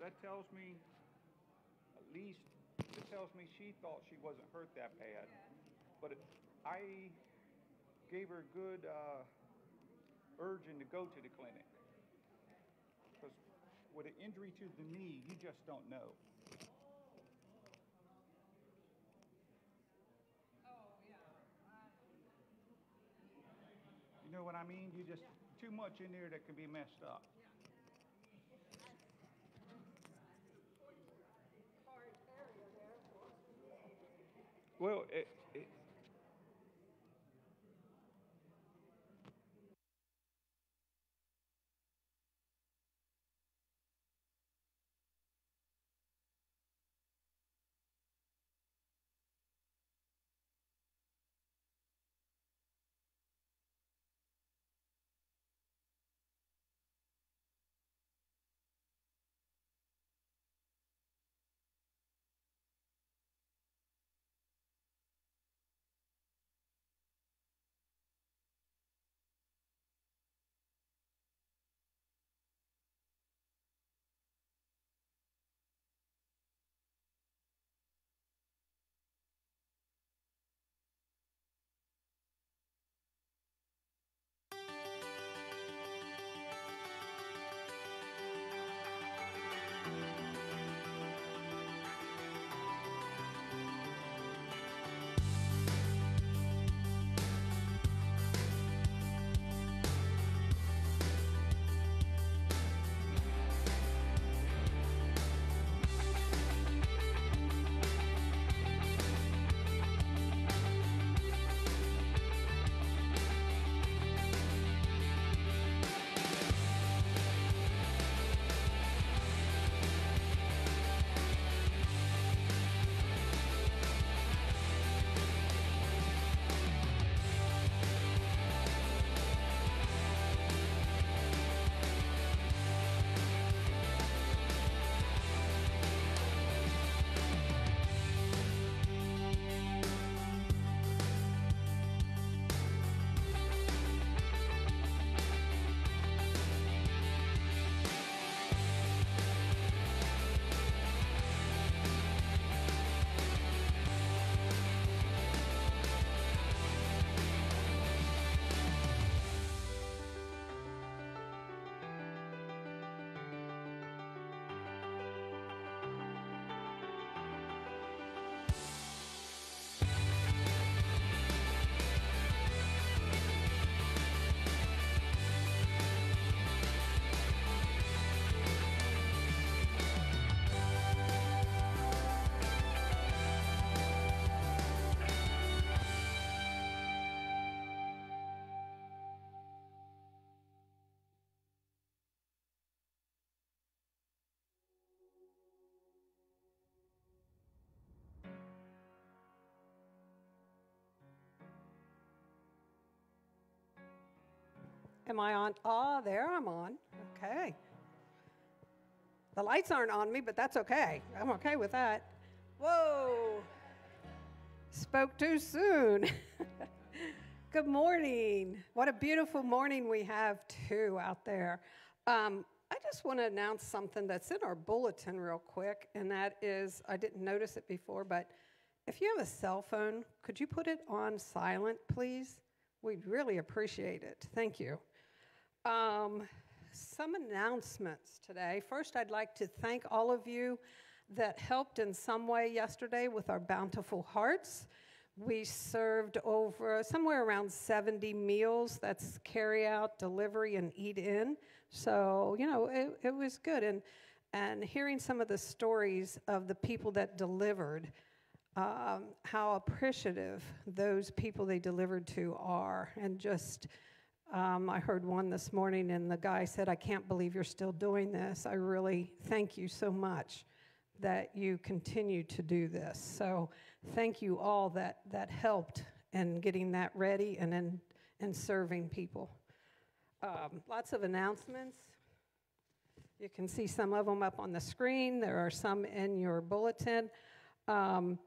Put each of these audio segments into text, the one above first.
That tells me, at least, it tells me she thought she wasn't hurt that bad. But it- I gave her a good, uh, urging to go to the clinic. Because with an injury to the knee, you just don't know. You know what I mean? You just, too much in there that can be messed up. Well, it, Am I on? Ah, there I'm on. Okay. The lights aren't on me, but that's okay. I'm okay with that. Whoa. Spoke too soon. Good morning. What a beautiful morning we have, too, out there. Um, I just want to announce something that's in our bulletin, real quick, and that is I didn't notice it before, but if you have a cell phone, could you put it on silent, please? We'd really appreciate it. Thank you. Um, some announcements today. First, I'd like to thank all of you that helped in some way yesterday with our bountiful hearts. We served over somewhere around 70 meals. That's carry out, delivery, and eat in. So, you know, it, it was good. And, and hearing some of the stories of the people that delivered, um, how appreciative those people they delivered to are, and just um, I heard one this morning, and the guy said, I can't believe you're still doing this. I really thank you so much that you continue to do this. So, thank you all that, that helped in getting that ready and in, in serving people. Um, lots of announcements. You can see some of them up on the screen, there are some in your bulletin. Um,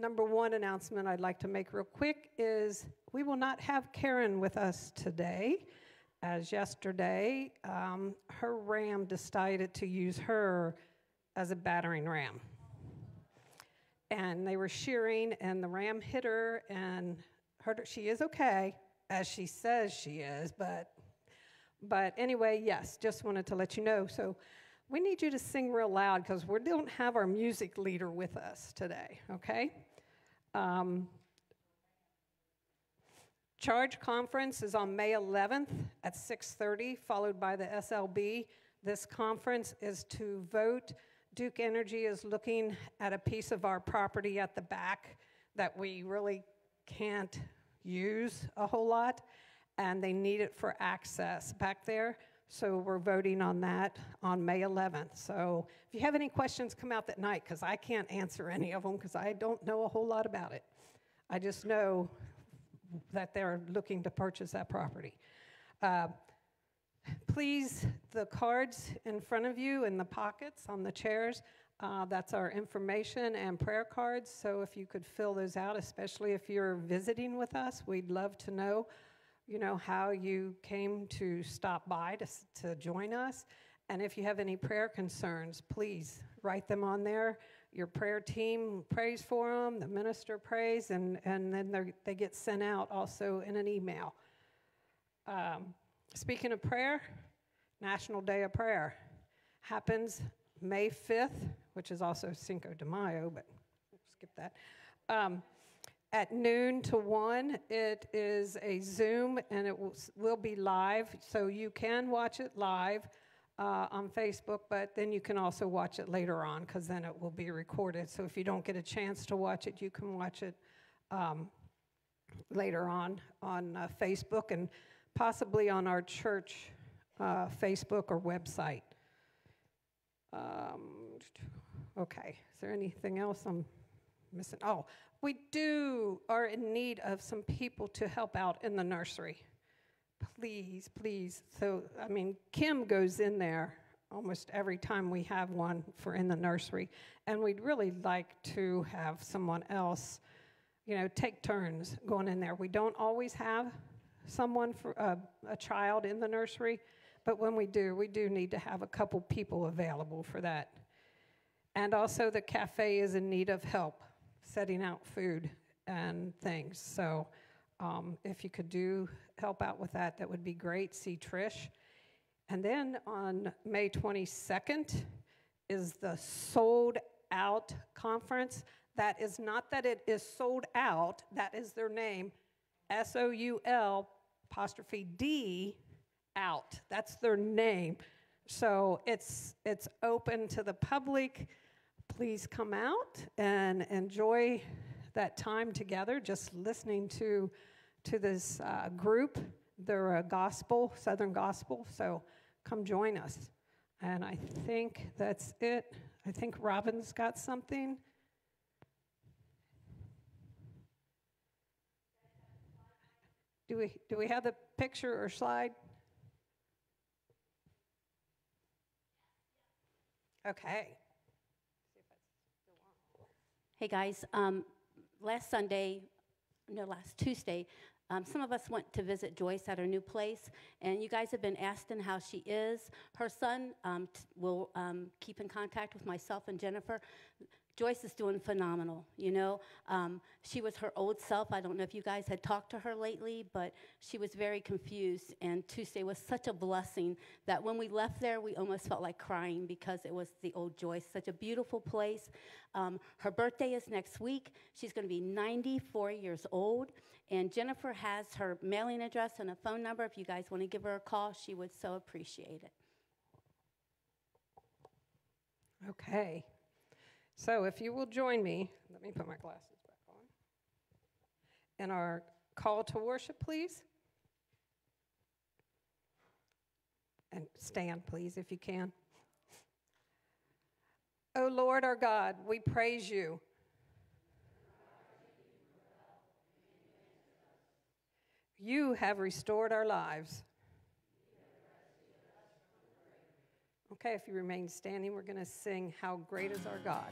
Number one announcement I'd like to make real quick is we will not have Karen with us today. as yesterday, um, her ram decided to use her as a battering ram. And they were shearing, and the ram hit her and her. She is okay, as she says she is, but but anyway, yes, just wanted to let you know. So we need you to sing real loud because we don't have our music leader with us today, okay? Um, Charge conference is on May 11th at 6:30, followed by the SLB. This conference is to vote. Duke Energy is looking at a piece of our property at the back that we really can't use a whole lot, and they need it for access back there. So we're voting on that on May 11th. So if you have any questions, come out that night because I can't answer any of them because I don't know a whole lot about it. I just know that they're looking to purchase that property. Uh, please, the cards in front of you in the pockets on the chairs, uh, that's our information and prayer cards. So if you could fill those out, especially if you're visiting with us, we'd love to know, you know, how you came to stop by to, to join us. And if you have any prayer concerns, please write them on there your prayer team prays for them, the minister prays, and, and then they get sent out also in an email. Um, speaking of prayer, National Day of Prayer happens May 5th, which is also Cinco de Mayo, but skip that. Um, at noon to 1, it is a Zoom and it will, will be live, so you can watch it live uh, on Facebook, but then you can also watch it later on because then it will be recorded. So if you don't get a chance to watch it, you can watch it um, later on on uh, Facebook and possibly on our church uh, Facebook or website. Um, okay, is there anything else I'm missing? Oh, we do are in need of some people to help out in the nursery please, please. So, I mean, Kim goes in there almost every time we have one for in the nursery, and we'd really like to have someone else, you know, take turns going in there. We don't always have someone for a, a child in the nursery, but when we do, we do need to have a couple people available for that. And also, the cafe is in need of help setting out food and things. So, um, if you could do help out with that, that would be great. See Trish. And then on May 22nd is the sold out conference. That is not that it is sold out, that is their name. S O U L apostrophe D out. That's their name. So it's it's open to the public. Please come out and enjoy that time together, just listening to to this uh, group. They're a gospel, Southern gospel, so come join us. And I think that's it. I think Robin's got something. Do we, do we have the picture or slide? Okay. Hey guys, um, last Sunday, no, last Tuesday, um, some of us went to visit Joyce at her new place, and you guys have been asking how she is. Her son um, will um, keep in contact with myself and Jennifer. Joyce is doing phenomenal, you know. Um, she was her old self. I don't know if you guys had talked to her lately, but she was very confused. And Tuesday was such a blessing that when we left there, we almost felt like crying because it was the old Joyce. Such a beautiful place. Um, her birthday is next week. She's going to be 94 years old. And Jennifer has her mailing address and a phone number. If you guys want to give her a call, she would so appreciate it. Okay. So if you will join me, let me put my glasses back on. In our call to worship, please. And stand, please, if you can. O oh Lord our God, we praise you. You have restored our lives. Okay, if you remain standing, we're going to sing How Great is Our God.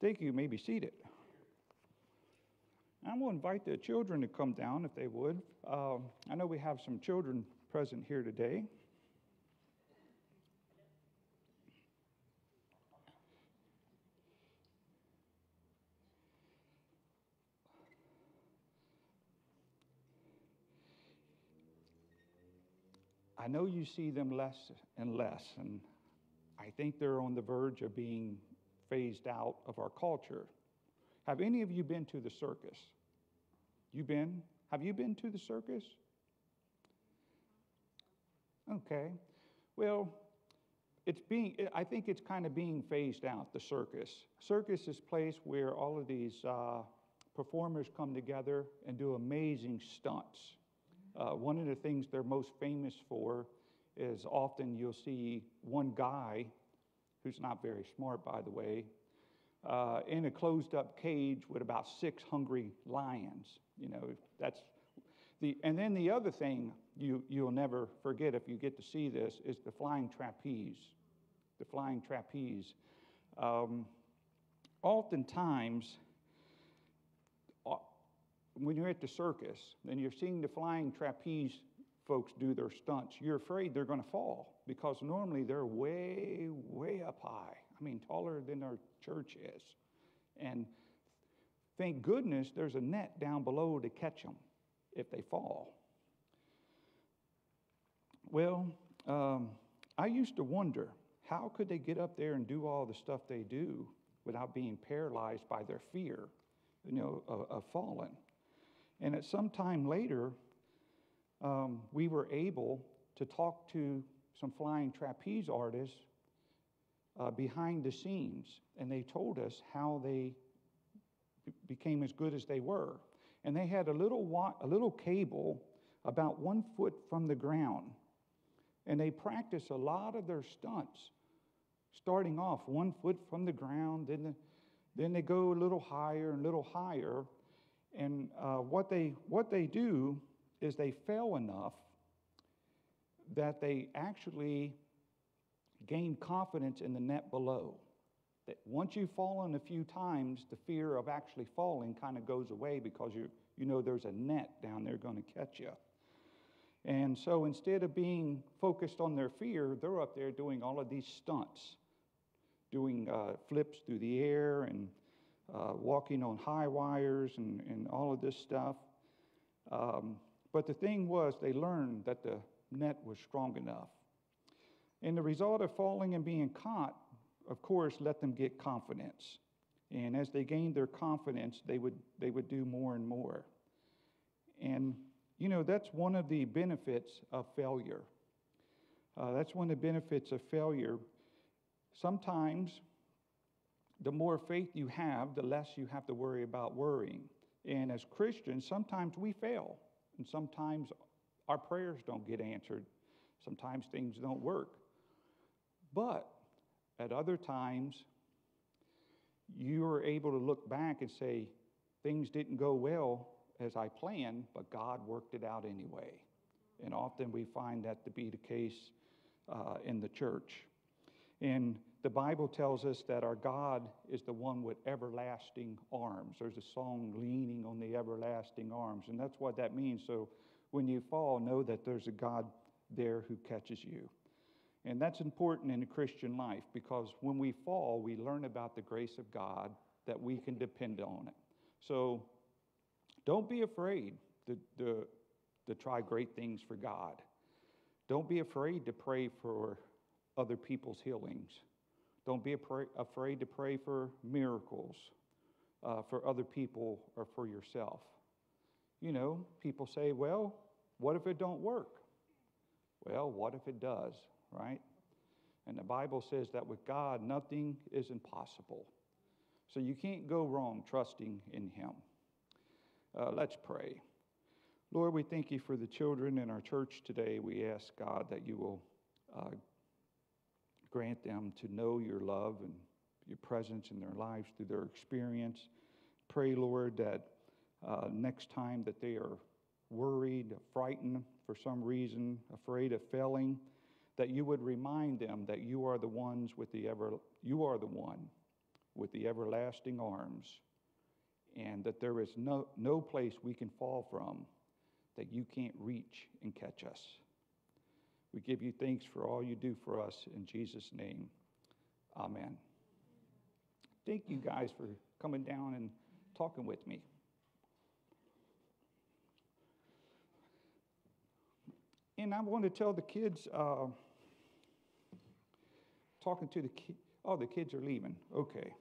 Thank you. May be seated. I'm going to invite the children to come down if they would. Um, I know we have some children present here today. I know you see them less and less, and I think they're on the verge of being phased out of our culture. Have any of you been to the circus? You been? Have you been to the circus? Okay. Well, it's being I think it's kind of being phased out, the circus. Circus is a place where all of these uh, performers come together and do amazing stunts. Uh, one of the things they're most famous for is often you'll see one guy, who's not very smart, by the way, uh, in a closed up cage with about six hungry lions. You know, that's the, and then the other thing you, you'll never forget if you get to see this is the flying trapeze. The flying trapeze. Um, oftentimes, when you're at the circus and you're seeing the flying trapeze folks do their stunts, you're afraid they're going to fall because normally they're way, way up high. I mean, taller than our church is. And thank goodness there's a net down below to catch them if they fall. Well, um, I used to wonder how could they get up there and do all the stuff they do without being paralyzed by their fear, you know, of, of falling. And at some time later, um, we were able to talk to some flying trapeze artists uh, behind the scenes, and they told us how they b- became as good as they were. And they had a little, wa- a little cable about one foot from the ground, and they practiced a lot of their stunts, starting off one foot from the ground, then, the, then they go a little higher and a little higher and uh, what, they, what they do is they fail enough that they actually gain confidence in the net below. That once you've fallen a few times, the fear of actually falling kind of goes away because you, you know there's a net down there going to catch you. And so instead of being focused on their fear, they're up there doing all of these stunts, doing uh, flips through the air and uh, walking on high wires and, and all of this stuff. Um, but the thing was, they learned that the net was strong enough. And the result of falling and being caught, of course, let them get confidence. And as they gained their confidence, they would, they would do more and more. And, you know, that's one of the benefits of failure. Uh, that's one of the benefits of failure. Sometimes the more faith you have, the less you have to worry about worrying. And as Christians, sometimes we fail, and sometimes our prayers don't get answered. Sometimes things don't work. But at other times, you are able to look back and say, things didn't go well as I planned, but God worked it out anyway. And often we find that to be the case uh, in the church. And the Bible tells us that our God is the one with everlasting arms. There's a song, Leaning on the Everlasting Arms, and that's what that means. So when you fall, know that there's a God there who catches you. And that's important in the Christian life because when we fall, we learn about the grace of God that we can depend on it. So don't be afraid to, to, to try great things for God. Don't be afraid to pray for other people's healings. Don't be afraid to pray for miracles uh, for other people or for yourself. You know, people say, well, what if it don't work? Well, what if it does, right? And the Bible says that with God, nothing is impossible. So you can't go wrong trusting in Him. Uh, let's pray. Lord, we thank you for the children in our church today. We ask, God, that you will uh, grant them to know your love and your presence in their lives through their experience. Pray, Lord, that uh, next time that they are worried, frightened for some reason, afraid of failing, that you would remind them that you are the ones with the ever, you are the one with the everlasting arms, and that there is no, no place we can fall from that you can't reach and catch us. We give you thanks for all you do for us in Jesus' name. Amen. Thank you guys for coming down and talking with me. And I want to tell the kids, uh, talking to the kids, oh, the kids are leaving. Okay.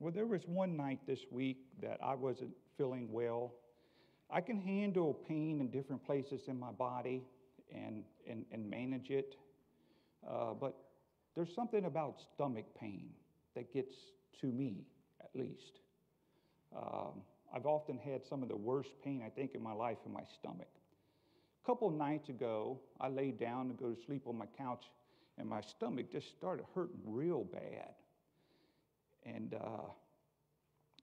Well, there was one night this week that I wasn't feeling well. I can handle pain in different places in my body and, and, and manage it, uh, but there's something about stomach pain that gets to me, at least. Um, I've often had some of the worst pain, I think, in my life in my stomach. A couple nights ago, I laid down to go to sleep on my couch, and my stomach just started hurting real bad. And uh,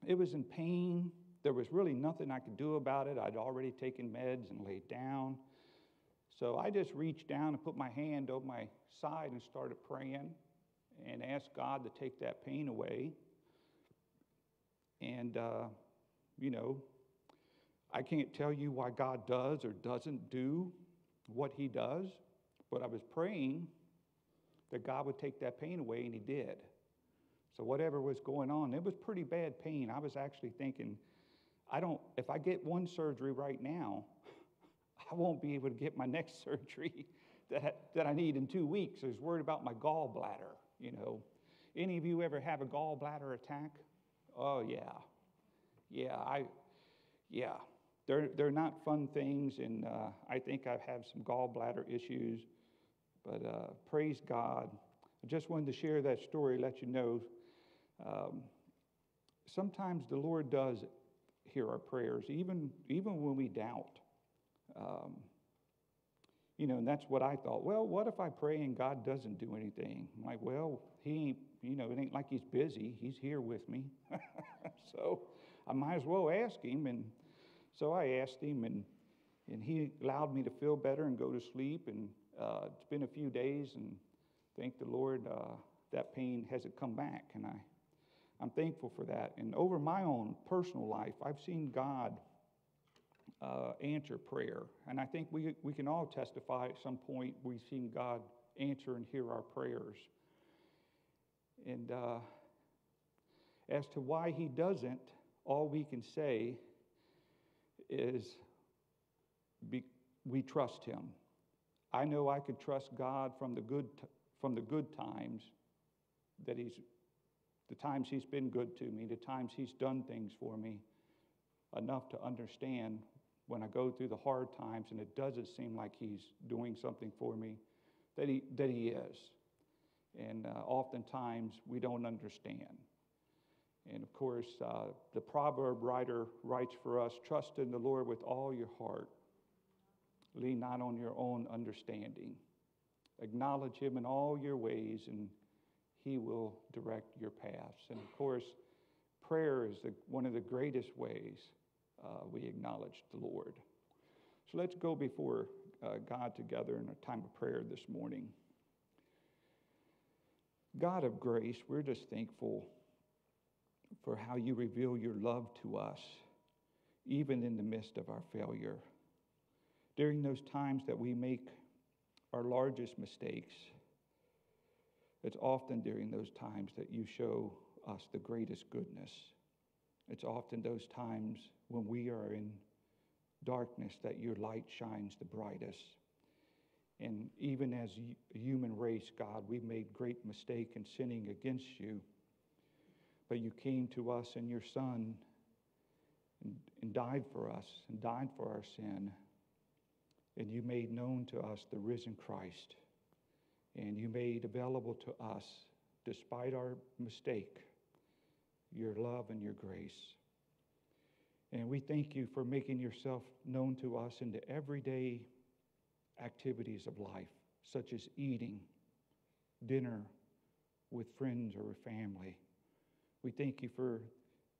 it was in pain. There was really nothing I could do about it. I'd already taken meds and laid down. So I just reached down and put my hand over my side and started praying and ask God to take that pain away. And, uh, you know, I can't tell you why God does or doesn't do what He does, but I was praying that God would take that pain away, and He did. So, whatever was going on, it was pretty bad pain. I was actually thinking, I don't, if I get one surgery right now, I won't be able to get my next surgery that, that I need in two weeks. I was worried about my gallbladder, you know. Any of you ever have a gallbladder attack? Oh, yeah. Yeah, I, yeah. They're, they're not fun things, and uh, I think I have had some gallbladder issues, but uh, praise God. I just wanted to share that story, let you know um, sometimes the Lord does hear our prayers, even, even when we doubt. Um, you know, and that's what I thought. Well, what if I pray and God doesn't do anything? I'm like, well, he ain't, you know, it ain't like he's busy. He's here with me. so I might as well ask him. And so I asked him, and, and he allowed me to feel better and go to sleep. And uh, it's been a few days, and thank the Lord, uh, that pain hasn't come back. And I, I'm thankful for that. And over my own personal life, I've seen God uh, answer prayer. And I think we, we can all testify at some point we've seen God answer and hear our prayers. And uh, as to why He doesn't, all we can say is be, we trust Him. I know I could trust God from the good, t- from the good times that He's the times He's been good to me, the times He's done things for me, enough to understand when I go through the hard times and it doesn't seem like He's doing something for me, that He, that he is. And uh, oftentimes we don't understand. And of course, uh, the proverb writer writes for us trust in the Lord with all your heart, lean not on your own understanding. Acknowledge Him in all your ways, and he will direct your paths. And of course, prayer is the, one of the greatest ways uh, we acknowledge the Lord. So let's go before uh, God together in a time of prayer this morning. God of grace, we're just thankful for how you reveal your love to us, even in the midst of our failure. During those times that we make our largest mistakes, it's often during those times that you show us the greatest goodness. It's often those times when we are in darkness that your light shines the brightest. And even as a human race, God, we've made great mistake in sinning against you. But you came to us in your Son and, and died for us and died for our sin. And you made known to us the risen Christ and you made available to us, despite our mistake, your love and your grace. And we thank you for making yourself known to us in the everyday activities of life, such as eating, dinner with friends or family. We thank you for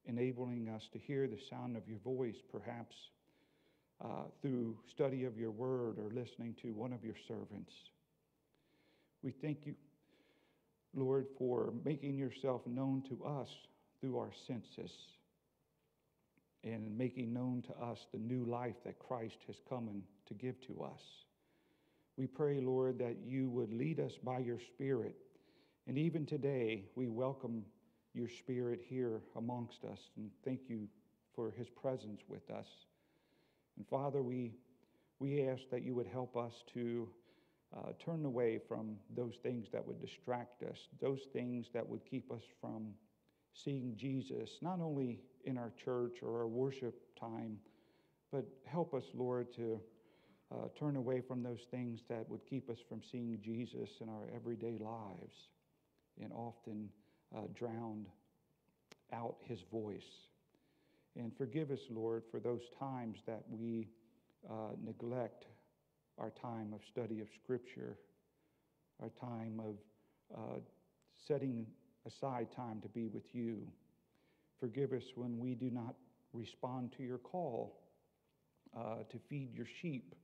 enabling us to hear the sound of your voice, perhaps uh, through study of your word or listening to one of your servants. We thank you, Lord, for making yourself known to us through our senses and making known to us the new life that Christ has come to give to us. We pray, Lord, that you would lead us by your Spirit. And even today, we welcome your Spirit here amongst us and thank you for his presence with us. And Father, we, we ask that you would help us to uh, turn away from those things that would distract us, those things that would keep us from seeing Jesus, not only in our church or our worship time, but help us, Lord, to uh, turn away from those things that would keep us from seeing Jesus in our everyday lives and often uh, drowned out his voice. And forgive us, Lord, for those times that we uh, neglect our time of study of Scripture, our time of uh, setting aside time to be with you. Forgive us when we do not respond to your call uh, to feed your sheep,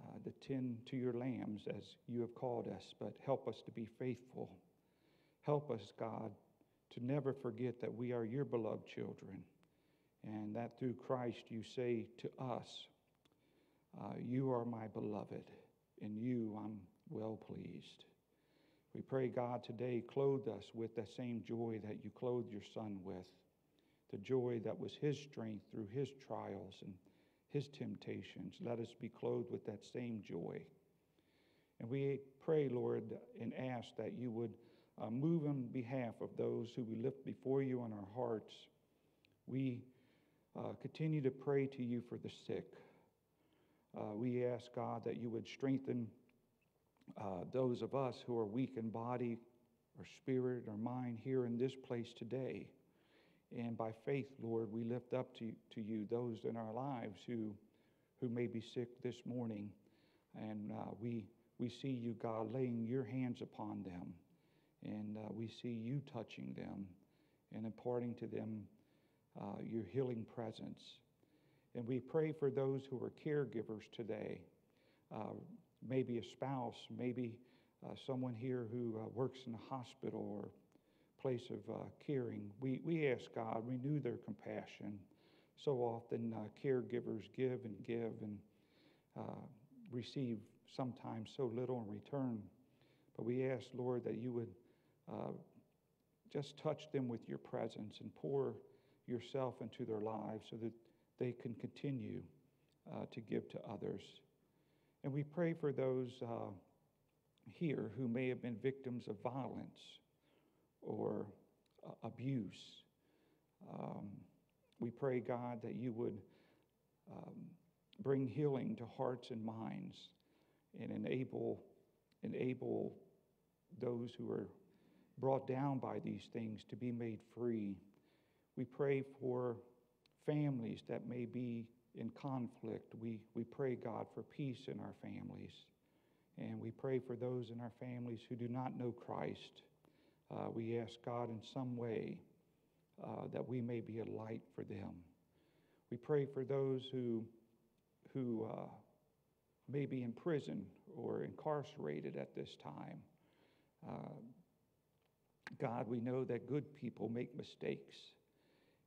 uh, to tend to your lambs as you have called us, but help us to be faithful. Help us, God, to never forget that we are your beloved children and that through Christ you say to us, uh, You are my beloved, in you I'm well pleased. We pray, God, today clothe us with the same joy that you clothed your Son with, the joy that was his strength through his trials and his temptations. Let us be clothed with that same joy. And we pray, Lord, and ask that you would uh, move on behalf of those who we lift before you in our hearts. We uh, continue to pray to you for the sick. Uh, we ask, God, that you would strengthen uh, those of us who are weak in body or spirit or mind here in this place today. And by faith, Lord, we lift up to, to you those in our lives who, who may be sick this morning. And uh, we, we see you, God, laying your hands upon them. And uh, we see you touching them and imparting to them uh, your healing presence. And we pray for those who are caregivers today, uh, maybe a spouse, maybe uh, someone here who uh, works in a hospital or place of uh, caring. We, we ask God, renew their compassion. So often, uh, caregivers give and give and receive sometimes so little in return. But we ask, Lord, that you would just touch them with your presence and pour yourself into their lives so that they can continue uh, to give to others. And we pray for those uh, here who may have been victims of violence or uh, abuse. Um, we pray, God, that you would um, bring healing to hearts and minds and enable, enable those who are brought down by these things to be made free we pray for families that may be in conflict. We, we pray, God, for peace in our families. And we pray for those in our families who do not know Christ. Uh, we ask God in some way uh, that we may be a light for them. We pray for those who, who uh, may be in prison or incarcerated at this time. Uh, God, we know that good people make mistakes.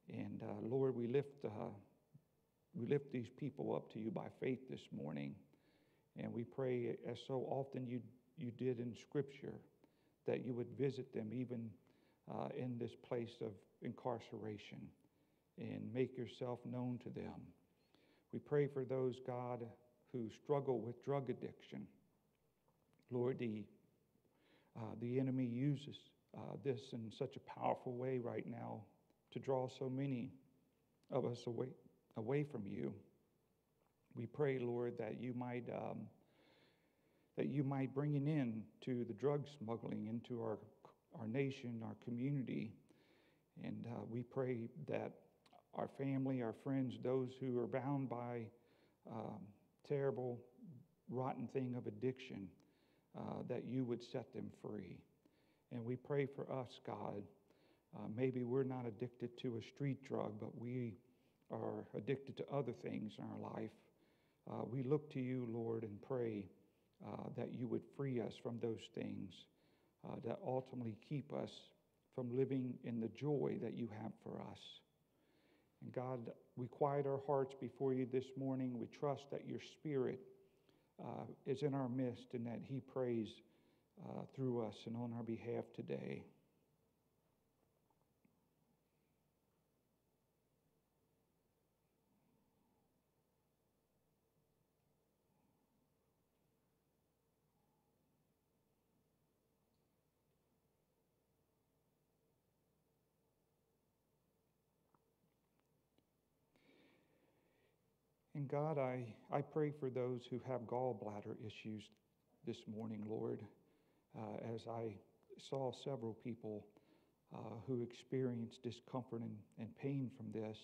And uh, Lord, we lift, uh, we lift these people up to you by faith this morning. And we pray, as so often you, you did in Scripture, that you would visit them even uh, in this place of incarceration and make yourself known to them. We pray for those, God, who struggle with drug addiction. Lord, the, uh, the enemy uses uh, this in such a powerful way right now to draw so many of us away, away from you. We pray, Lord, that you might um, that you might bring an end to the drug smuggling into our our nation, our community, and uh, we pray that our family, our friends, those who are bound by um, terrible, rotten thing of addiction, uh, that you would set them free. And we pray for us, God, uh, maybe we're not addicted to a street drug, but we are addicted to other things in our life. Uh, we look to you, Lord, and pray uh, that you would free us from those things uh, that ultimately keep us from living in the joy that you have for us. And God, we quiet our hearts before you this morning. We trust that your Spirit uh, is in our midst and that He prays uh, through us and on our behalf today. And God, I, I pray for those who have gallbladder issues this morning, Lord, uh, as I saw several people uh, who experienced discomfort and, and pain from this.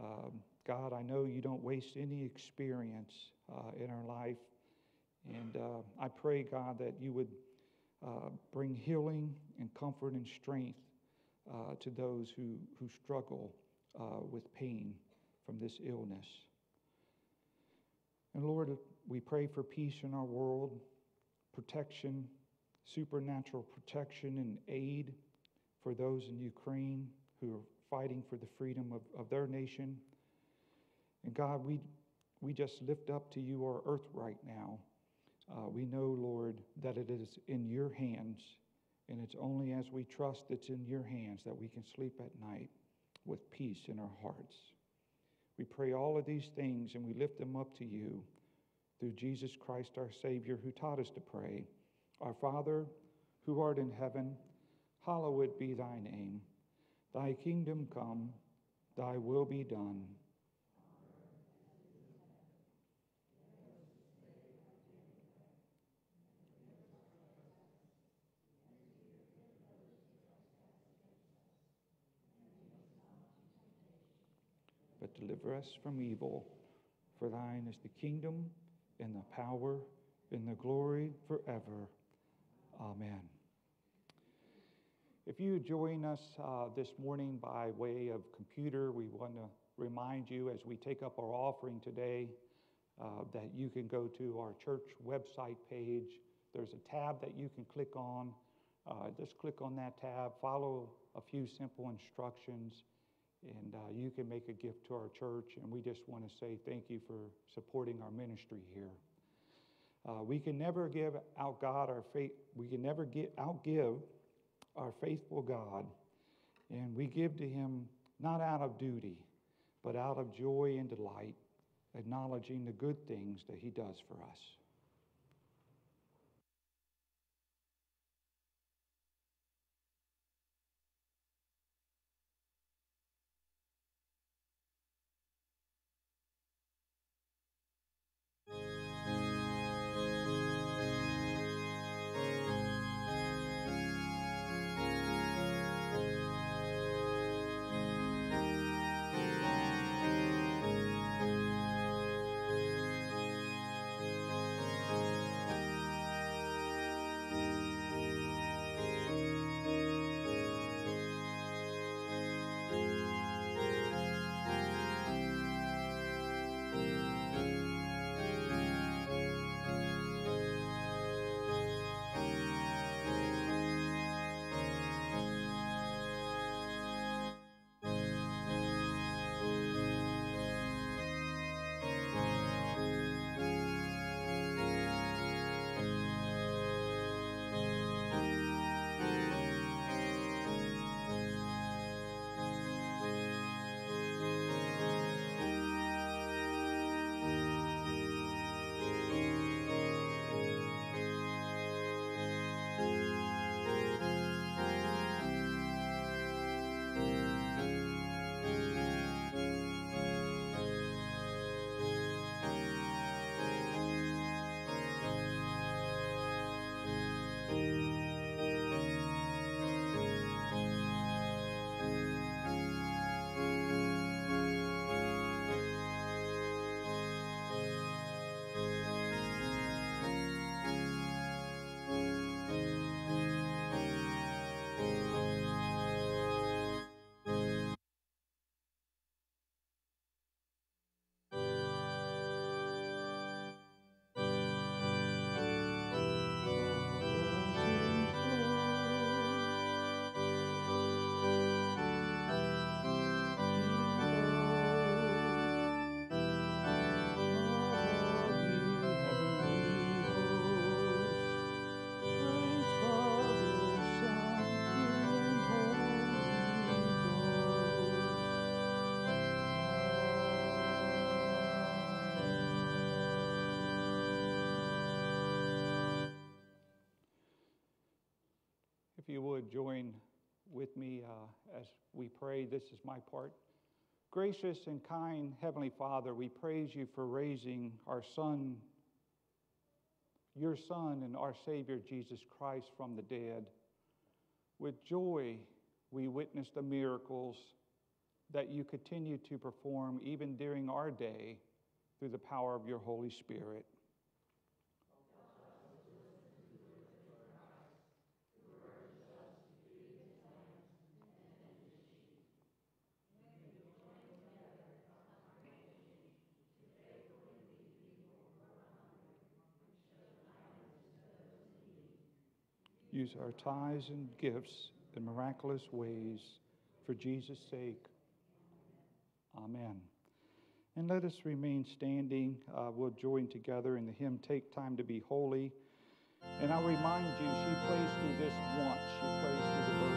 Um, God, I know you don't waste any experience uh, in our life. And uh, I pray, God, that you would uh, bring healing and comfort and strength uh, to those who, who struggle with pain from this illness. And Lord, we pray for peace in our world, protection, supernatural protection and aid for those in Ukraine who are fighting for the freedom of, of their nation. And God, we, we just lift up to you our earth right now. Uh, we know, Lord, that it is in your hands, and it's only as we trust it's in your hands that we can sleep at night with peace in our hearts. We pray all of these things and we lift them up to you through Jesus Christ our Savior, who taught us to pray Our Father, who art in heaven, hallowed be thy name. Thy kingdom come, thy will be done. Deliver us from evil. For thine is the kingdom and the power and the glory forever. Amen. If you join us uh, this morning by way of computer, we want to remind you as we take up our offering today uh, that you can go to our church website page. There's a tab that you can click on. Uh, just click on that tab, follow a few simple instructions and uh, you can make a gift to our church. And we just want to say thank you for supporting our ministry here. Uh, we can never give out God our faith. We can never get outgive our faithful God, and we give to Him not out of duty, but out of joy and delight, acknowledging the good things that He does for us. You would join with me uh, as we pray, this is my part. Gracious and kind Heavenly Father, we praise you for raising our Son, your Son, and our Savior Jesus Christ from the dead. With joy, we witness the miracles that you continue to perform even during our day through the power of your Holy Spirit. Use our tithes and gifts in miraculous ways for Jesus' sake. Amen. And let us remain standing. Uh, we'll join together in the hymn, Take Time to Be Holy. And I'll remind you, she plays through this once. She plays through the verse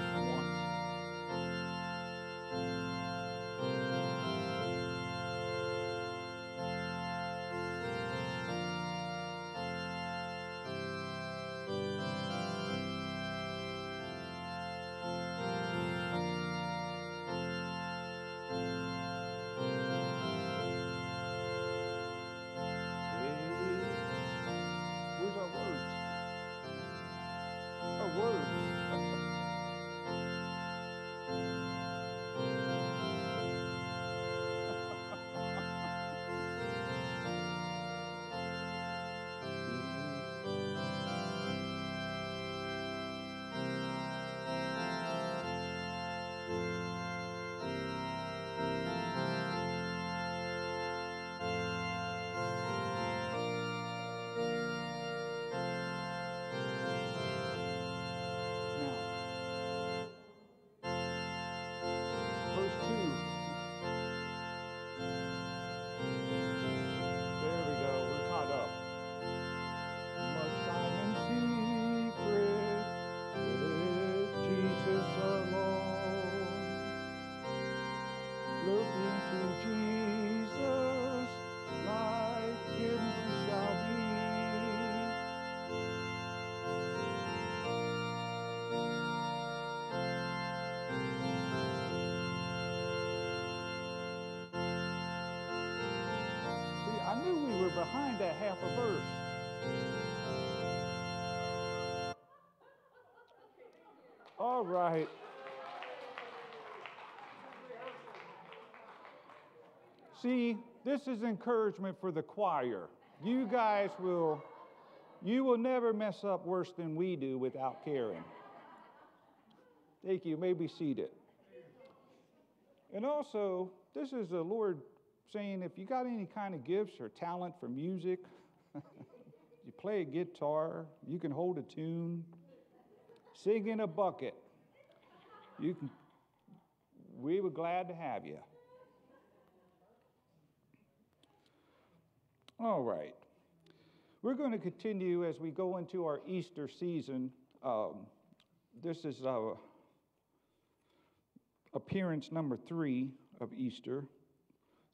that half a verse. All right. See, this is encouragement for the choir. You guys will you will never mess up worse than we do without caring. Thank you. You may be seated. And also, this is the Lord saying if you got any kind of gifts or talent for music, you play a guitar, you can hold a tune, sing in a bucket, you can, we were glad to have you. All right. We're going to continue as we go into our Easter season. Um, this is uh, appearance number three of Easter.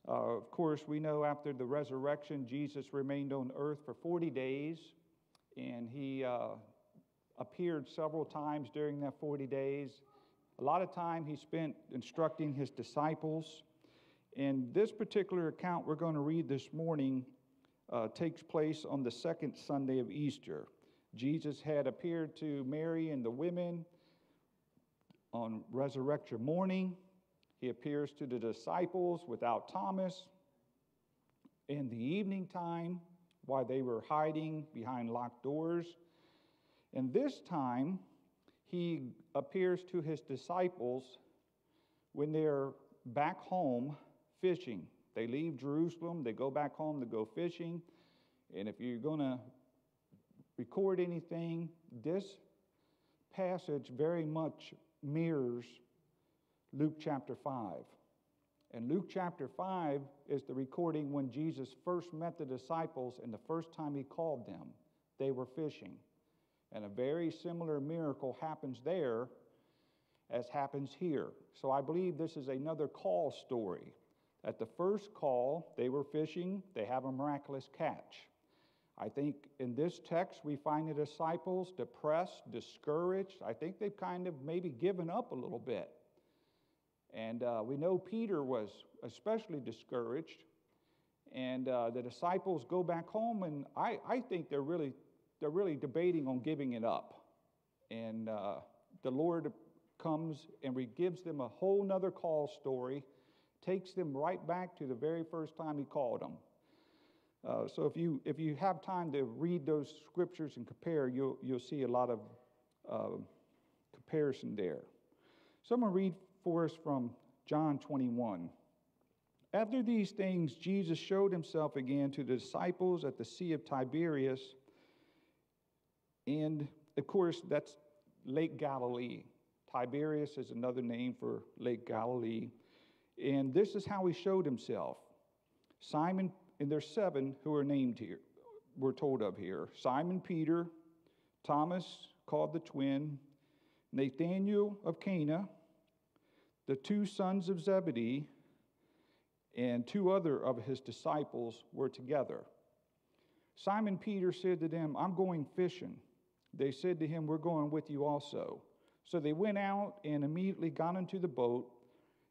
Uh, of course, we know after the resurrection, Jesus remained on earth for 40 days, and he uh, appeared several times during that 40 days. A lot of time he spent instructing his disciples. And this particular account we're going to read this morning uh, takes place on the second Sunday of Easter. Jesus had appeared to Mary and the women on resurrection morning. He appears to the disciples without Thomas in the evening time while they were hiding behind locked doors. And this time, he appears to his disciples when they're back home fishing. They leave Jerusalem, they go back home to go fishing. And if you're going to record anything, this passage very much mirrors Luke chapter 5. And Luke chapter 5 is the recording when Jesus first met the disciples and the first time he called them. They were fishing. And a very similar miracle happens there as happens here. So I believe this is another call story. At the first call, they were fishing, they have a miraculous catch. I think in this text we find the disciples depressed, discouraged. I think they've kind of maybe given up a little bit. And uh, we know Peter was especially discouraged. And uh, the disciples go back home, and I, I think they're really, they're really debating on giving it up. And uh, the Lord comes and re- gives them a whole nother call story, takes them right back to the very first time he called them. Uh, so if you, if you have time to read those scriptures and compare, you'll, you'll see a lot of uh, comparison there. So I'm going to read for us from John 21. After these things, Jesus showed himself again to the disciples at the Sea of Tiberias. And of course, that's Lake Galilee. Tiberias is another name for Lake Galilee. And this is how he showed himself. Simon, and there's seven who are named here, we're told of here Simon Peter, Thomas, called the twin, Nathanael of Cana, the two sons of Zebedee, and two other of his disciples were together. Simon Peter said to them, I'm going fishing. They said to him, We're going with you also. So they went out and immediately got into the boat,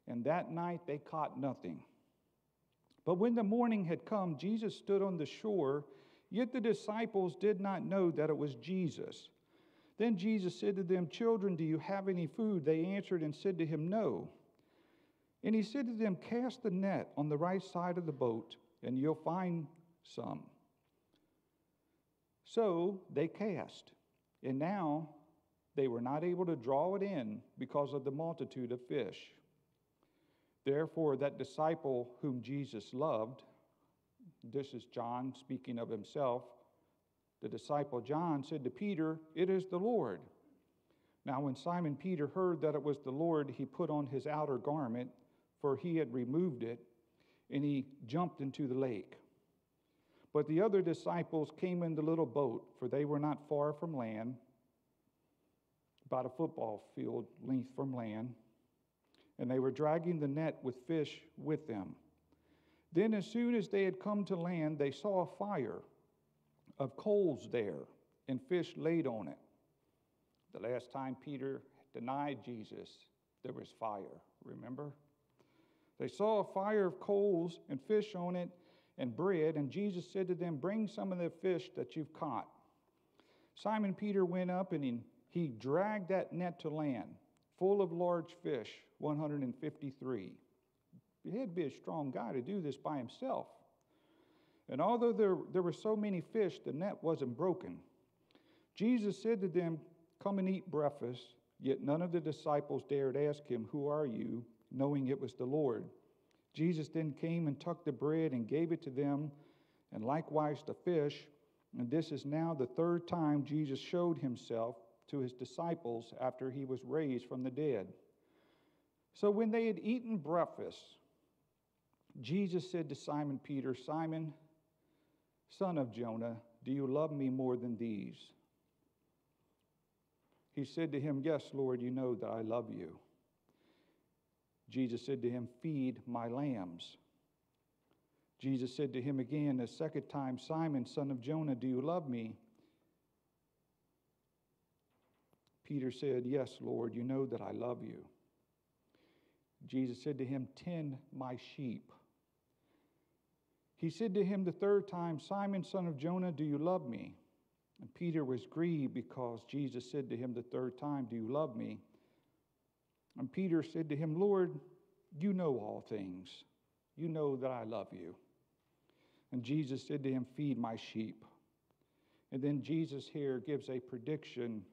and that night they caught nothing. But when the morning had come, Jesus stood on the shore, yet the disciples did not know that it was Jesus. Then Jesus said to them, Children, do you have any food? They answered and said to him, No. And he said to them, Cast the net on the right side of the boat, and you'll find some. So they cast, and now they were not able to draw it in because of the multitude of fish. Therefore, that disciple whom Jesus loved, this is John speaking of himself, the disciple John said to Peter, It is the Lord. Now, when Simon Peter heard that it was the Lord, he put on his outer garment for he had removed it, and he jumped into the lake. But the other disciples came in the little boat, for they were not far from land, about a football field length from land, and they were dragging the net with fish with them. Then, as soon as they had come to land, they saw a fire of coals there and fish laid on it. The last time Peter denied Jesus, there was fire, remember? They saw a fire of coals and fish on it and bread, and Jesus said to them, Bring some of the fish that you've caught. Simon Peter went up and he, dragged that net to land, full of large fish, 153. He had to be a strong guy to do this by himself. And although there, there were so many fish, the net wasn't broken. Jesus said to them, Come and eat breakfast. Yet none of the disciples dared ask him, Who are you? knowing it was the Lord. Jesus then came and took the bread and gave it to them, and likewise the fish. And this is now the third time Jesus showed himself to his disciples after he was raised from the dead. So when they had eaten breakfast, Jesus said to Simon Peter, Simon, son of Jonah, do you love me more than these? He said to him, Yes, Lord, you know that I love you. Jesus said to him, Feed my lambs. Jesus said to him again a second time, Simon, son of Jonah, do you love me? Peter said, Yes, Lord, you know that I love you. Jesus said to him, Tend my sheep. He said to him the third time, Simon, son of Jonah, do you love me? And Peter was grieved because Jesus said to him the third time, Do you love me? And Peter said to him, Lord, you know all things. You know that I love you. And Jesus said to him, Feed my sheep. And then Jesus here gives a prediction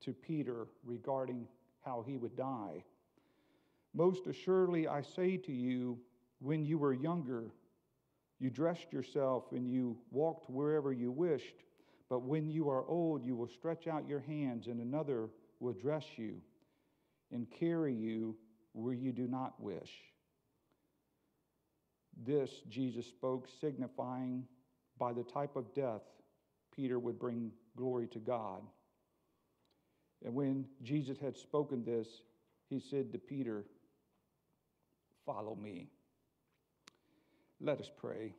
to Peter regarding how he would die. Most assuredly, I say to you, when you were younger, you dressed yourself and you walked wherever you wished. But when you are old, you will stretch out your hands, and another will dress you and carry you where you do not wish. This Jesus spoke, signifying by the type of death Peter would bring glory to God. And when Jesus had spoken this, he said to Peter, Follow me. Let us pray.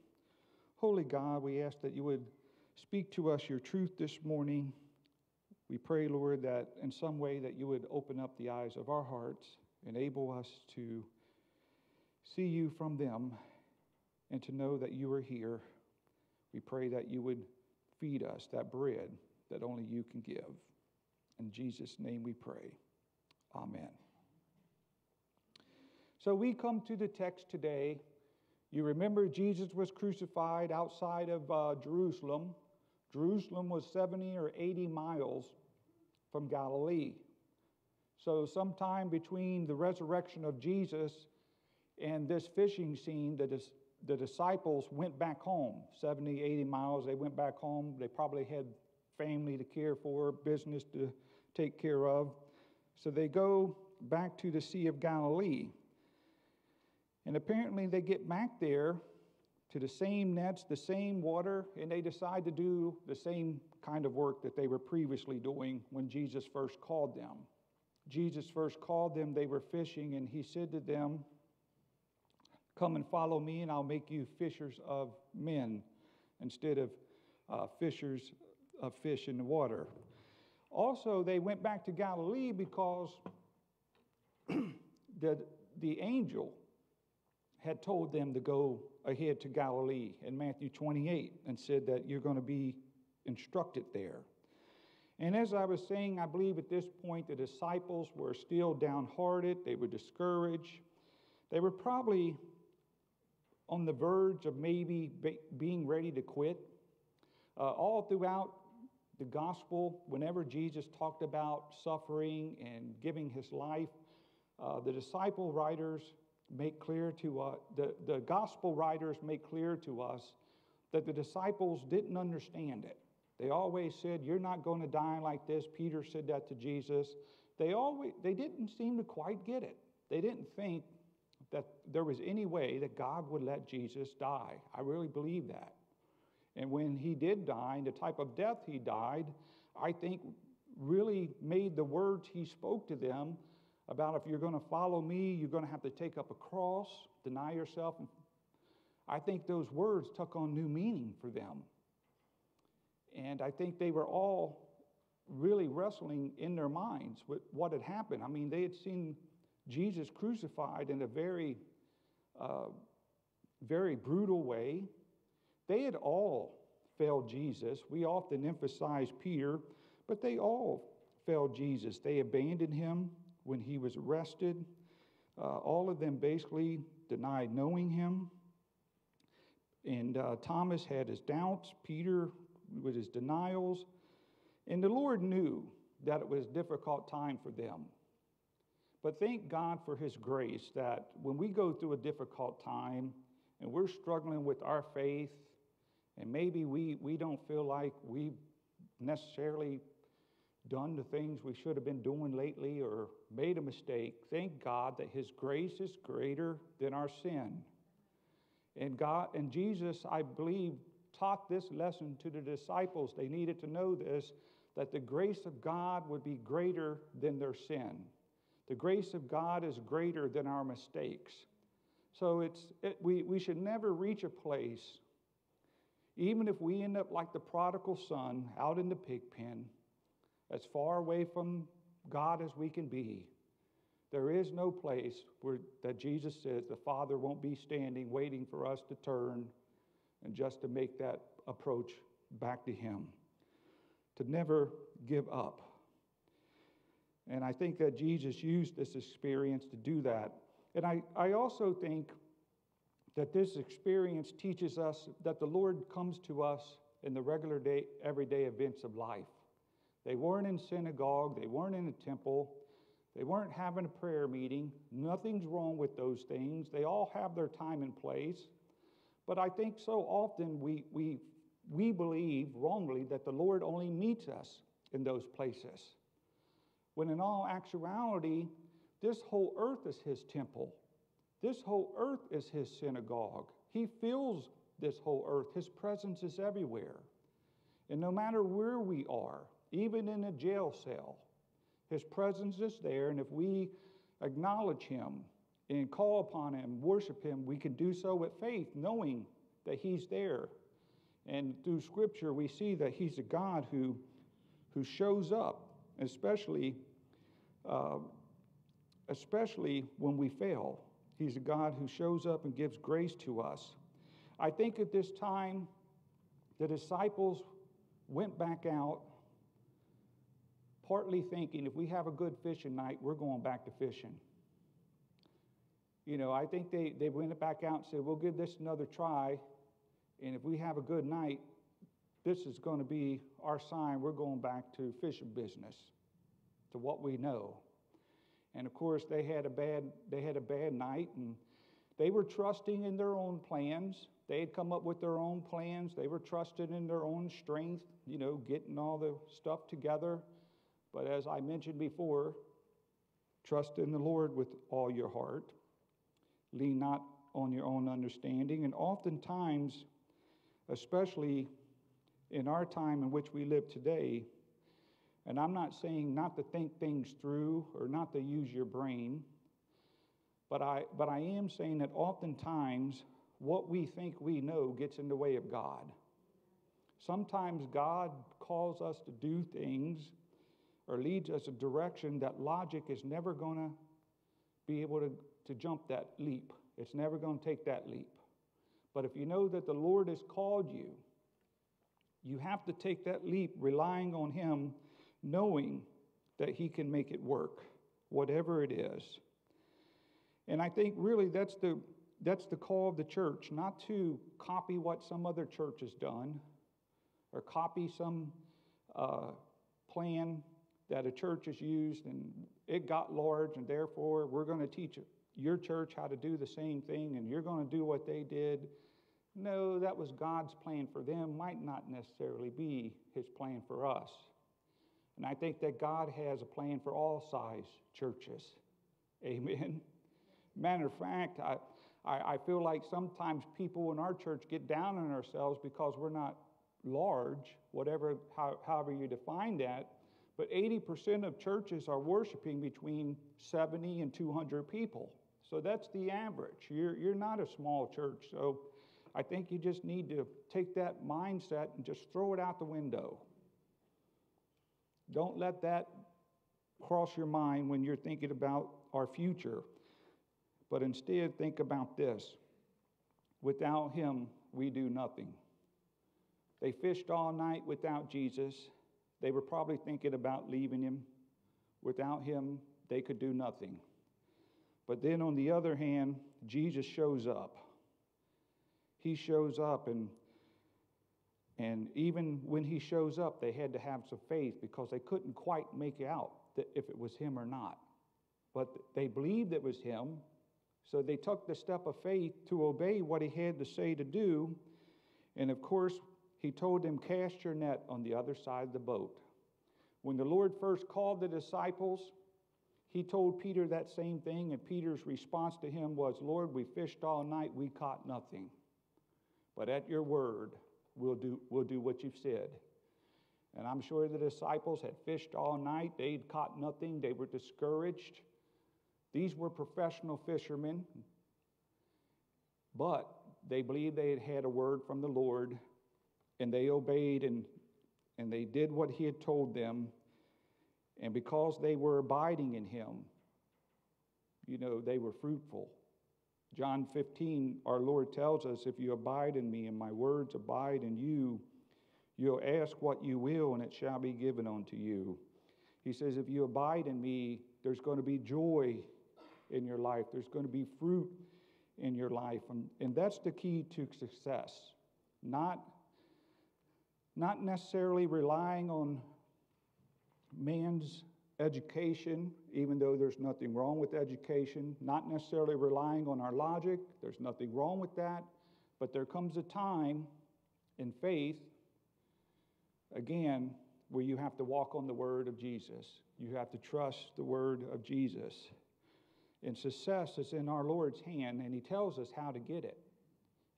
Holy God, we ask that you would speak to us your truth this morning. We pray, Lord, that in some way that you would open up the eyes of our hearts, enable us to see you from them and to know that you are here. We pray that you would feed us that bread that only you can give. In Jesus' name we pray. Amen. So we come to the text today. You remember Jesus was crucified outside of uh, Jerusalem. Jerusalem was 70 or 80 miles from Galilee. So, sometime between the resurrection of Jesus and this fishing scene, the, dis- the disciples went back home 70, 80 miles. They went back home. They probably had family to care for, business to take care of. So, they go back to the Sea of Galilee. And apparently, they get back there to the same nets, the same water, and they decide to do the same kind of work that they were previously doing when Jesus first called them. Jesus first called them, they were fishing, and he said to them, Come and follow me, and I'll make you fishers of men instead of uh, fishers of fish in the water. Also, they went back to Galilee because the, the angel had told them to go ahead to Galilee in Matthew 28 and said that you're going to be instructed there. And as I was saying, I believe at this point the disciples were still downhearted, they were discouraged. They were probably on the verge of maybe be, being ready to quit. Uh, all throughout the gospel, whenever Jesus talked about suffering and giving his life, uh, the disciple writers make clear to us, uh, the, the gospel writers make clear to us that the disciples didn't understand it. They always said, You're not going to die like this. Peter said that to Jesus. They, always, they didn't seem to quite get it. They didn't think that there was any way that God would let Jesus die. I really believe that. And when he did die, and the type of death he died, I think really made the words he spoke to them about if you're going to follow me, you're going to have to take up a cross, deny yourself. I think those words took on new meaning for them. And I think they were all really wrestling in their minds with what had happened. I mean, they had seen Jesus crucified in a very, uh, very brutal way. They had all failed Jesus. We often emphasize Peter, but they all failed Jesus. They abandoned him when he was arrested. Uh, all of them basically denied knowing him. And uh, Thomas had his doubts, Peter with his denials. And the Lord knew that it was a difficult time for them. But thank God for his grace that when we go through a difficult time and we're struggling with our faith, and maybe we, we don't feel like we've necessarily done the things we should have been doing lately or made a mistake, thank God that His grace is greater than our sin. And God and Jesus, I believe, taught this lesson to the disciples. They needed to know this that the grace of God would be greater than their sin. The grace of God is greater than our mistakes. So it's, it, we, we should never reach a place, even if we end up like the prodigal son out in the pig pen, as far away from God as we can be. There is no place where that Jesus says the Father won't be standing waiting for us to turn and just to make that approach back to Him. To never give up. And I think that Jesus used this experience to do that. And I, I also think that this experience teaches us that the Lord comes to us in the regular day, everyday events of life. They weren't in synagogue, they weren't in a temple, they weren't having a prayer meeting. Nothing's wrong with those things. They all have their time and place. But I think so often we, we, we believe wrongly that the Lord only meets us in those places. When in all actuality, this whole earth is his temple. This whole earth is his synagogue. He fills this whole earth. His presence is everywhere. And no matter where we are, even in a jail cell. His presence is there, and if we acknowledge Him and call upon Him, worship Him, we can do so with faith, knowing that He's there. And through Scripture, we see that He's a God who, who shows up, especially, uh, especially when we fail. He's a God who shows up and gives grace to us. I think at this time, the disciples went back out, partly thinking if we have a good fishing night, we're going back to fishing. You know, I think they, they went back out and said, we'll give this another try. And if we have a good night, this is going to be our sign. We're going back to fishing business, to what we know. And of course, they had a bad, they had a bad night, and they were trusting in their own plans. They had come up with their own plans. They were trusting in their own strength, you know, getting all the stuff together. But as I mentioned before, trust in the Lord with all your heart. Lean not on your own understanding. And oftentimes, especially in our time in which we live today, and I'm not saying not to think things through or not to use your brain, but I, but I am saying that oftentimes what we think we know gets in the way of God. Sometimes God calls us to do things or leads us a direction that logic is never going to be able to, to jump that leap. It's never going to take that leap. But if you know that the Lord has called you, you have to take that leap relying on Him, knowing that He can make it work, whatever it is. And I think really that's the, that's the call of the church, not to copy what some other church has done or copy some uh, plan that a church has used and it got large, and therefore we're going to teach your church how to do the same thing and you're going to do what they did. No, that was God's plan for them, might not necessarily be his plan for us. And I think that God has a plan for all size churches. Amen. Matter of fact, I, I, feel like sometimes people in our church get down on ourselves because we're not large, whatever, how, however you define that. But 80% of churches are worshiping between 70 and 200 people. So that's the average. You're, you're not a small church. So I think you just need to take that mindset and just throw it out the window. Don't let that cross your mind when you're thinking about our future, but instead think about this without Him, we do nothing. They fished all night without Jesus. They were probably thinking about leaving Him. Without Him, they could do nothing. But then on the other hand, Jesus shows up. He shows up, and, and even when he shows up, they had to have some faith because they couldn't quite make out if it was him or not. But they believed it was him, so they took the step of faith to obey what he had to say to do. And of course, he told them, Cast your net on the other side of the boat. When the Lord first called the disciples, he told Peter that same thing, and Peter's response to him was, Lord, we fished all night, we caught nothing. But at your word, we'll do, we'll do what you've said. And I'm sure the disciples had fished all night, they'd caught nothing, they were discouraged. These were professional fishermen, but they believed they had had a word from the Lord, and they obeyed and, and they did what he had told them. And because they were abiding in him, you know, they were fruitful. John 15, our Lord tells us, If you abide in me and my words abide in you, you'll ask what you will and it shall be given unto you. He says, If you abide in me, there's going to be joy in your life, there's going to be fruit in your life. And, and that's the key to success. Not, not necessarily relying on man's education, even though there's nothing wrong with education, not necessarily relying on our logic, there's nothing wrong with that, but there comes a time in faith, again, where you have to walk on the word of Jesus. You have to trust the word of Jesus. And success is in our Lord's hand, and He tells us how to get it.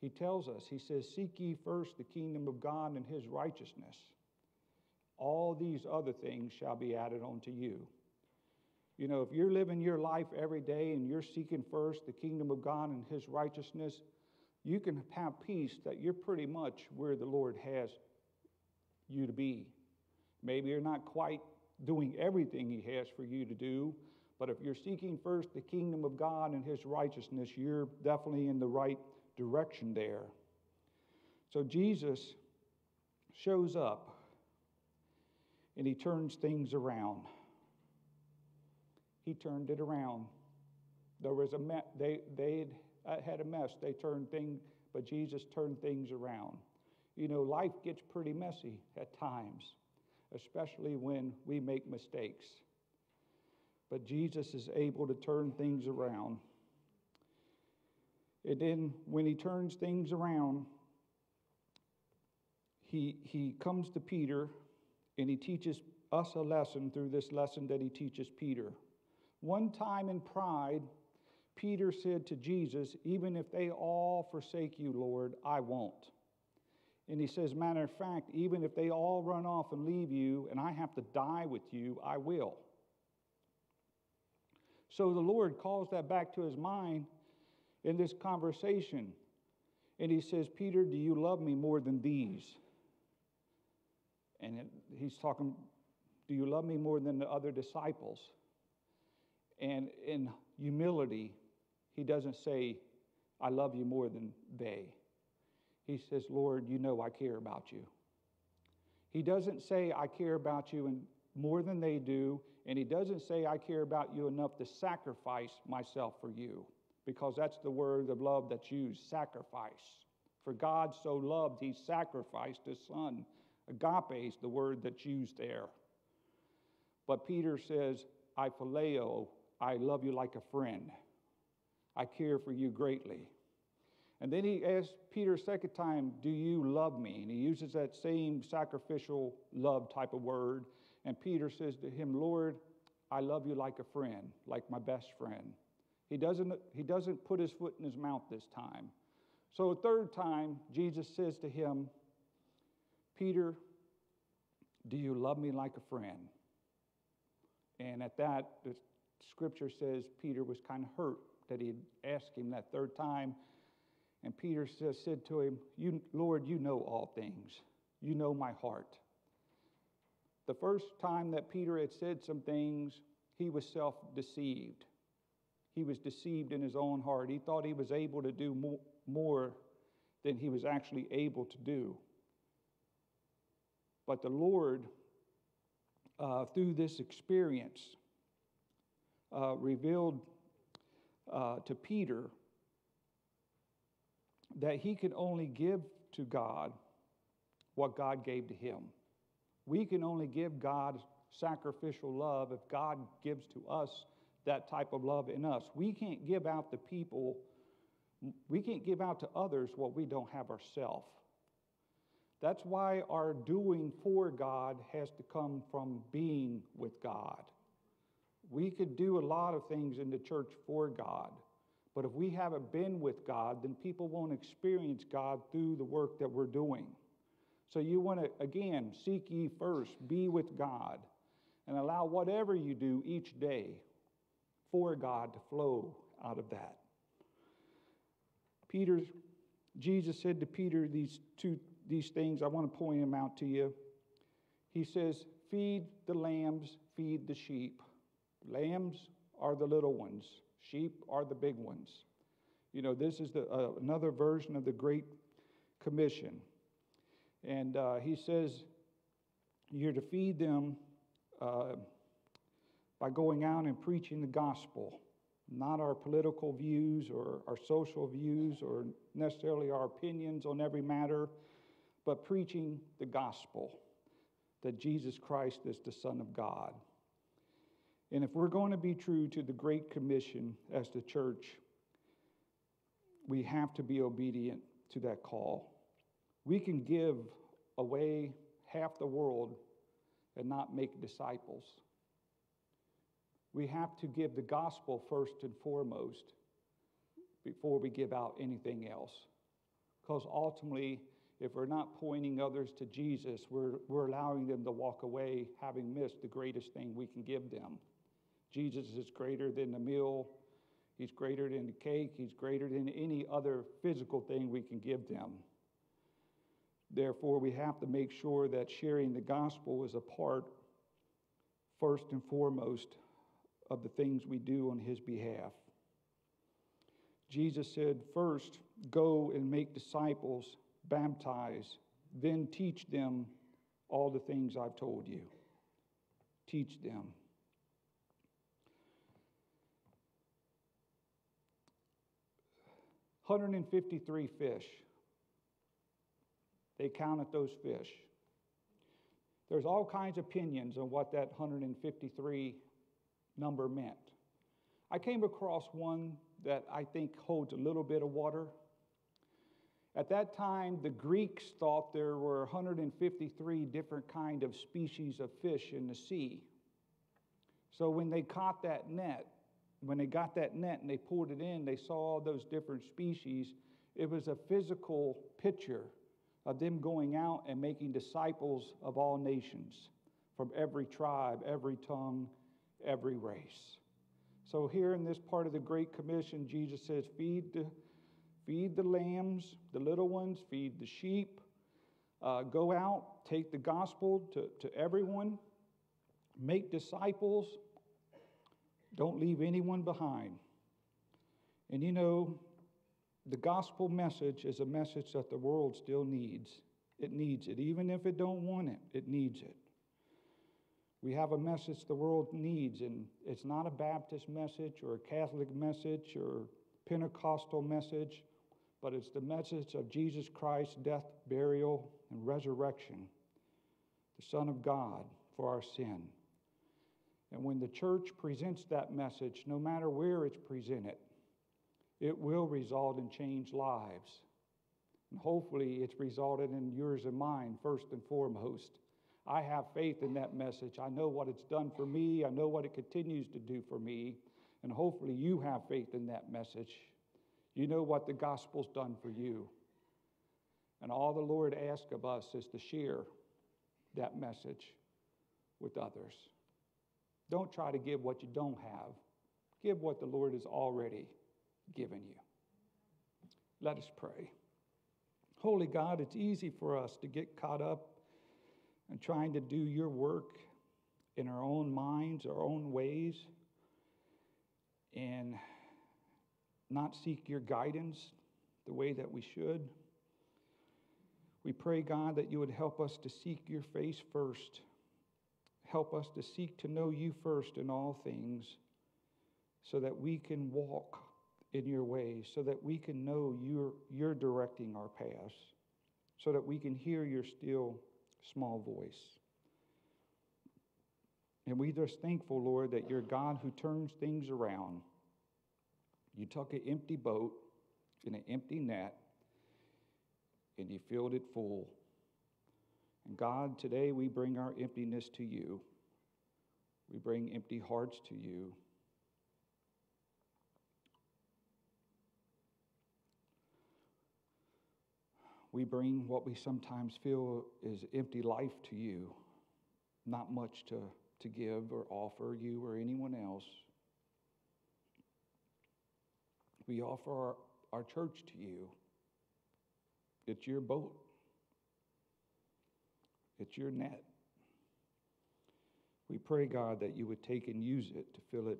He tells us, He says, Seek ye first the kingdom of God and His righteousness all these other things shall be added unto you. You know, if you're living your life every day and you're seeking first the kingdom of God and his righteousness, you can have peace that you're pretty much where the Lord has you to be. Maybe you're not quite doing everything He has for you to do, but if you're seeking first the kingdom of God and His righteousness, you're definitely in the right direction there. So Jesus shows up and He turns things around. He turned it around. There was a me- they they uh, had a mess. They turned things, but Jesus turned things around. You know, life gets pretty messy at times, especially when we make mistakes. But Jesus is able to turn things around. And then when he turns things around, he, he comes to Peter and he teaches us a lesson through this lesson that he teaches Peter. One time in pride, Peter said to Jesus, Even if they all forsake you, Lord, I won't. And he says, Matter of fact, even if they all run off and leave you and I have to die with you, I will. So the Lord calls that back to his mind in this conversation. And he says, Peter, do you love me more than these? And he's talking, do you love me more than the other disciples? And in humility, he doesn't say, I love you more than they. He says, Lord, you know I care about you. He doesn't say, I care about you and more than they do, and he doesn't say, I care about you enough to sacrifice myself for you, because that's the word of love that's used sacrifice. For God so loved, he sacrificed his son. Agape is the word that's used there. But Peter says, I phileo, I love you like a friend. I care for you greatly. And then he asks Peter a second time, Do you love me? And he uses that same sacrificial love type of word. And Peter says to him, Lord, I love you like a friend, like my best friend. He doesn't, he doesn't put his foot in his mouth this time. So, a third time, Jesus says to him, Peter, do you love me like a friend? And at that, the scripture says Peter was kind of hurt that he had asked him that third time. And Peter says, said to him, you, Lord, you know all things. You know my heart. The first time that Peter had said some things, he was self deceived. He was deceived in his own heart. He thought he was able to do more, than he was actually able to do. But the Lord, uh, through this experience, uh, revealed uh, to Peter that he could only give to God what God gave to him. We can only give God sacrificial love if God gives to us that type of love in us. We can't give out to people, we can't give out to others what we don't have ourselves. That's why our doing for God has to come from being with God. We could do a lot of things in the church for God, but if we haven't been with God, then people won't experience God through the work that we're doing. So you want to, again, seek ye first, be with God, and allow whatever you do each day for God to flow out of that. Peter, Jesus said to Peter these two these things. I want to point them out to you. He says, Feed the lambs, feed the sheep. Lambs are the little ones, sheep are the big ones. You know, this is the, uh, another version of the Great Commission. And uh, he says, You're to feed them uh, by going out and preaching the gospel, not our political views or our social views or necessarily our opinions on every matter but preaching the gospel that Jesus Christ is the Son of God. And if we're going to be true to the Great Commission as the church, we have to be obedient to that call. We can give away half the world and not make disciples. We have to give the gospel first and foremost before we give out anything else. Because ultimately, if we're not pointing others to Jesus, we're, we're allowing them to walk away having missed the greatest thing we can give them. Jesus is greater than the meal He's greater than the cake. He's greater than any other physical thing we can give them. Therefore, we have to make sure that sharing the gospel is a part, first and foremost, of the things we do on His behalf. Jesus said, First, go and make disciples, baptize, then teach them all the things I've told you. Teach them. Hundred and fifty-three fish. They counted those fish. There's all kinds of opinions on what that 153 number meant. I came across one that I think holds a little bit of water. At that time, the Greeks thought there were 153 different kind of species of fish in the sea. So when they caught that net, when they got that net and they pulled it in, they saw all those different species. It was a physical picture of them going out and making disciples of all nations from every tribe, every tongue, every race. So, here in this part of the Great Commission, Jesus says, Feed the, feed the lambs, the little ones, feed the sheep. Uh, go out, take the gospel to, to everyone, make disciples, don't leave anyone behind. And you know, the gospel message is a message that the world still needs. It needs it. Even if it don't want it, it needs it. We have a message the world needs, and it's not a Baptist message or a Catholic message or Pentecostal message, but it's the message of Jesus Christ's death, burial, and resurrection, the Son of God for our sin. And when the church presents that message, no matter where it's presented, it will result in changed lives. And hopefully, it's resulted in yours and mine first and foremost. I have faith in that message. I know what it's done for me, I know what it continues to do for me, and hopefully, you have faith in that message. You know what the gospel's done for you. And all the Lord asks of us is to share that message with others. Don't try to give what you don't have, give what the Lord has already given you. Let us pray. Holy God, it's easy for us to get caught up in trying to do your work in our own minds, our own ways, and not seek your guidance the way that we should. We pray, God, that you would help us to seek your face first. Help us to seek to know you first in all things so that we can walk in your ways, so that we can know you're, you're directing our paths, so that we can hear your still small voice. And we're just thankful, Lord, that you're God who turns things around. You took an empty boat in an empty net and you filled it full. And God, today we bring our emptiness to you. We bring empty hearts to you. We bring what we sometimes feel is empty life to you, not much to, to give or offer you or anyone else. We offer our, our church to you. It's your boat, it's your net. We pray, God, that you would take and use it to fill it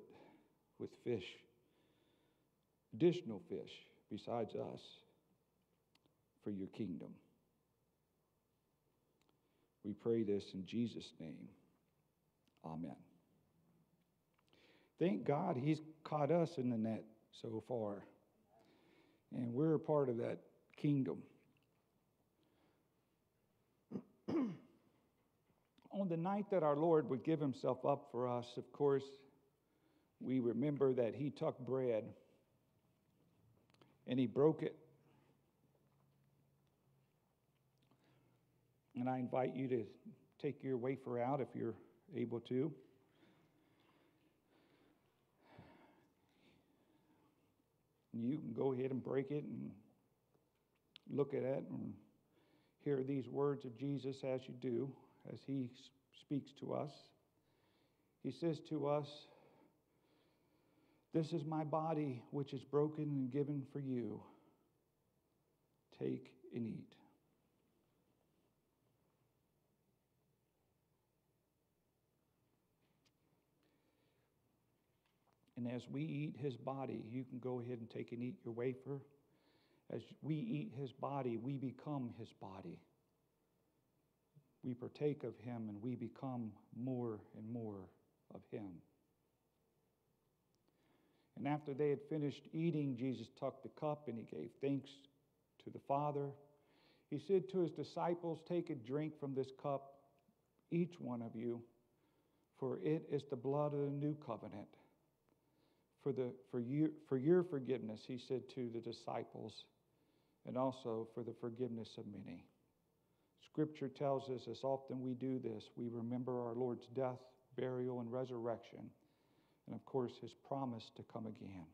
with fish, additional fish besides us for your kingdom. We pray this in Jesus' name. Amen. Thank God he's caught us in the net so far. And we're a part of that kingdom. On the night that our Lord would give himself up for us, of course, we remember that he took bread and he broke it And I invite you to take your wafer out if you're able to. You can go ahead and break it and look at it and hear these words of Jesus as you do, as he speaks to us. He says to us, This is my body, which is broken and given for you. Take and eat. And as we eat his body, you can go ahead and take and eat your wafer. As we eat his body, we become his body. We partake of him and we become more and more of him. And after they had finished eating, Jesus took the cup and he gave thanks to the Father. He said to his disciples, Take a drink from this cup, each one of you, for it is the blood of the new covenant. For, the, for, you, for your forgiveness, he said to the disciples, and also for the forgiveness of many. Scripture tells us as often we do this, we remember our Lord's death, burial, and resurrection, and of course, his promise to come again.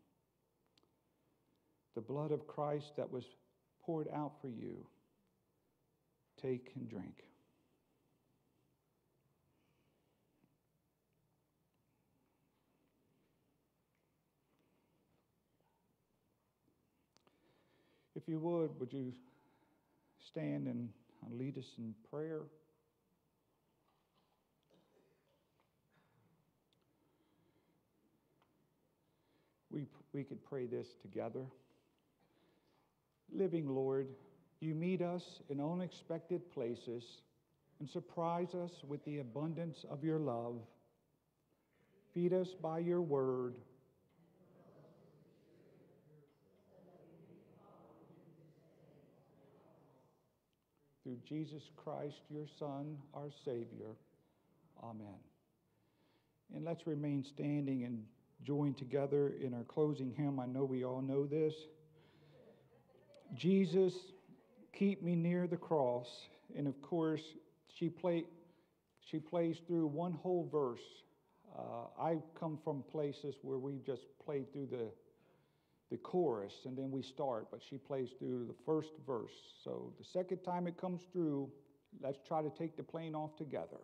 The blood of Christ that was poured out for you, take and drink. If you would, would you stand and lead us in prayer? We, we could pray this together. Living Lord, you meet us in unexpected places and surprise us with the abundance of your love. Feed us by your word through Jesus Christ, your Son, our Savior. Amen. And let's remain standing and join together in our closing hymn. I know we all know this. Jesus, keep me near the cross. And of course, she, play, she plays through one whole verse. Uh, I come from places where we just played through the the chorus and then we start, but she plays through the first verse. So the second time it comes through, let's try to take the plane off together.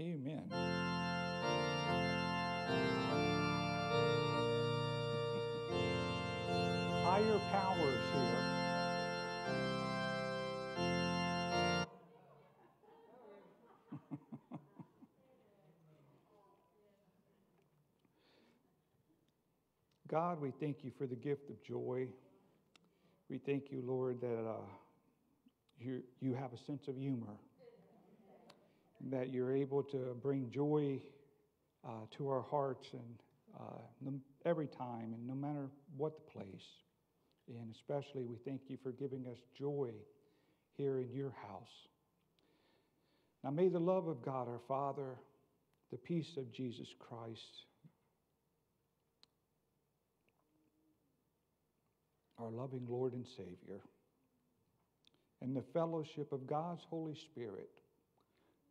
Amen. Higher powers here. God, we thank you for the gift of joy. We thank you, Lord, that uh, you, you have a sense of humor, that you're able to bring joy uh, to our hearts and uh, every time, and no matter what the place. And especially, we thank you for giving us joy here in your house. Now, may the love of God our Father, the peace of Jesus Christ, our loving Lord and Savior, and the fellowship of God's Holy Spirit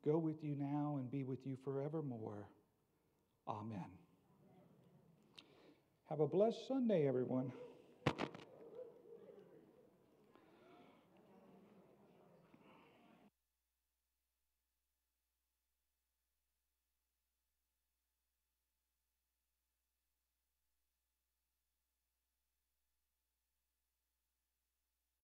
go with you now and be with you forevermore. Amen. Have a blessed Sunday, everyone.